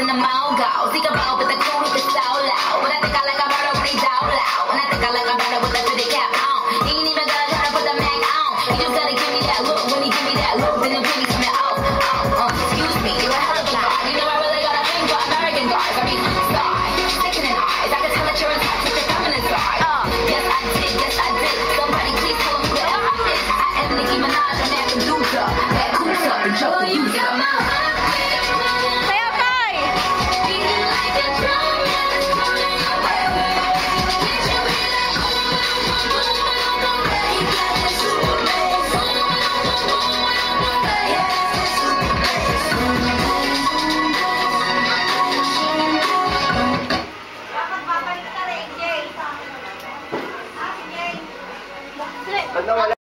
in the mogo. Think about with the cool, hit so loud. When I think I like a murder, when down loud. When I think I like murder with the city cap on. He ain't even gotta try to put the mag on. You just gotta give me that look. When you give me that look, then you give me Andaba